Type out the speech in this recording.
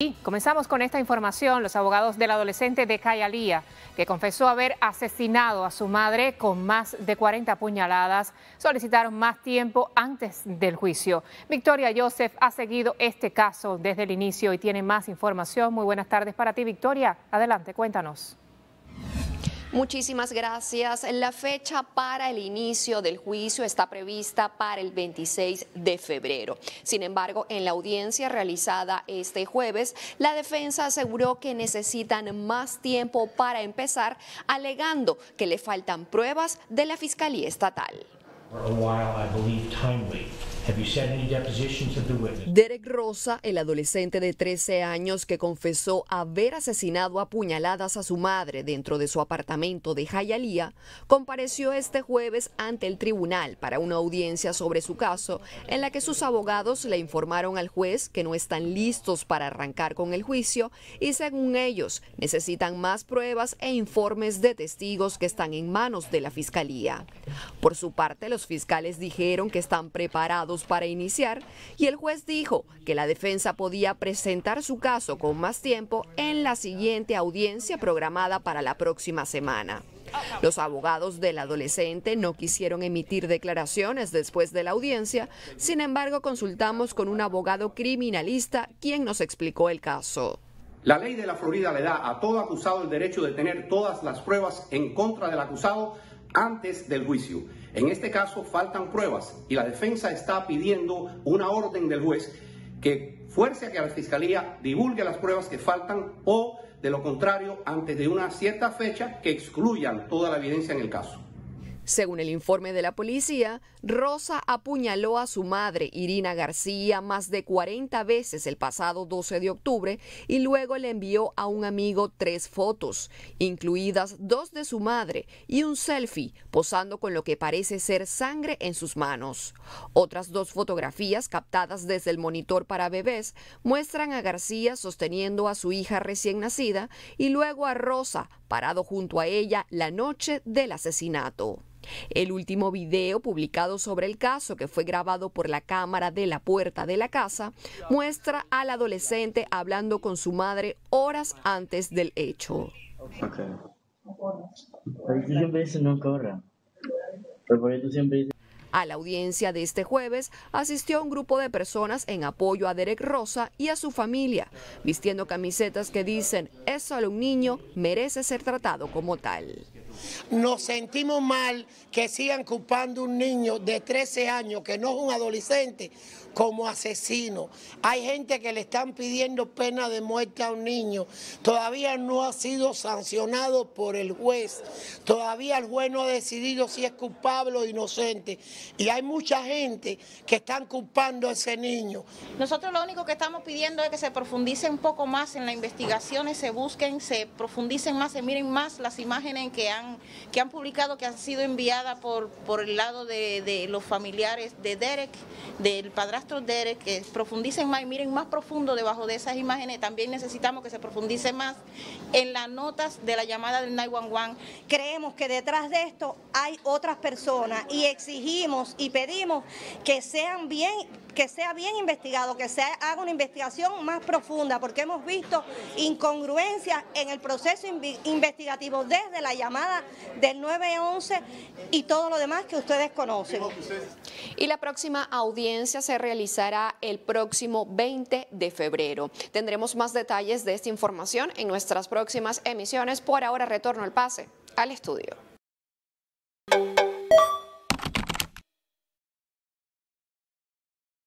Y comenzamos con esta información. Los abogados del adolescente de Cayalía, que confesó haber asesinado a su madre con más de 40 puñaladas, solicitaron más tiempo antes del juicio. Victoria Joseph ha seguido este caso desde el inicio y tiene más información. Muy buenas tardes para ti, Victoria. Adelante, cuéntanos. Muchísimas gracias. La fecha para el inicio del juicio está prevista para el 26 de febrero. Sin embargo, en la audiencia realizada este jueves, la defensa aseguró que necesitan más tiempo para empezar, alegando que le faltan pruebas de la Fiscalía Estatal. Derek Rosa, el adolescente de 13 años que confesó haber asesinado a puñaladas a su madre dentro de su apartamento de Hialeah, compareció este jueves ante el tribunal para una audiencia sobre su caso en la que sus abogados le informaron al juez que no están listos para arrancar con el juicio y según ellos necesitan más pruebas e informes de testigos que están en manos de la fiscalía. Por su parte, los fiscales dijeron que están preparados para iniciar y el juez dijo que la defensa podía presentar su caso con más tiempo en la siguiente audiencia programada para la próxima semana. Los abogados del adolescente no quisieron emitir declaraciones después de la audiencia, sin embargo consultamos con un abogado criminalista quien nos explicó el caso. La ley de la Florida le da a todo acusado el derecho de tener todas las pruebas en contra del acusado antes del juicio. En este caso faltan pruebas y la defensa está pidiendo una orden del juez que fuerce a que la fiscalía divulgue las pruebas que faltan o, de lo contrario, antes de una cierta fecha, que excluyan toda la evidencia en el caso. Según el informe de la policía, Rosa apuñaló a su madre, Irina García, más de 40 veces el pasado 12 de octubre y luego le envió a un amigo tres fotos, incluidas dos de su madre y un selfie posando con lo que parece ser sangre en sus manos. Otras dos fotografías captadas desde el monitor para bebés muestran a García sosteniendo a su hija recién nacida y luego a Rosa parado junto a ella la noche del asesinato. El último video publicado sobre el caso, que fue grabado por la cámara de la puerta de la casa, muestra al adolescente hablando con su madre horas antes del hecho. A la audiencia de este jueves asistió un grupo de personas en apoyo a Derek Rosa y a su familia, vistiendo camisetas que dicen es solo un niño, merece ser tratado como tal. Nos sentimos mal que sigan culpando a un niño de 13 años, que no es un adolescente, como asesino. Hay gente que le están pidiendo pena de muerte a un niño. Todavía no ha sido sancionado por el juez. Todavía el juez no ha decidido si es culpable o inocente. Y hay mucha gente que están culpando a ese niño. Nosotros lo único que estamos pidiendo es que se profundice un poco más en las investigaciones, se busquen, se profundicen más, se miren más las imágenes que han que han publicado, que han sido enviadas por, por el lado de, los familiares de Derek, del padrastro Derek, que profundicen más y miren más profundo debajo de esas imágenes. También necesitamos que se profundice más en las notas de la llamada del 911. Creemos que detrás de esto hay otras personas y exigimos y pedimos que sean bien que sea bien investigado, que se haga una investigación más profunda, porque hemos visto incongruencias en el proceso investigativo desde la llamada del 911 y todo lo demás que ustedes conocen. Y la próxima audiencia se realizará el próximo 20 de febrero. Tendremos más detalles de esta información en nuestras próximas emisiones. Por ahora retorno al pase al estudio.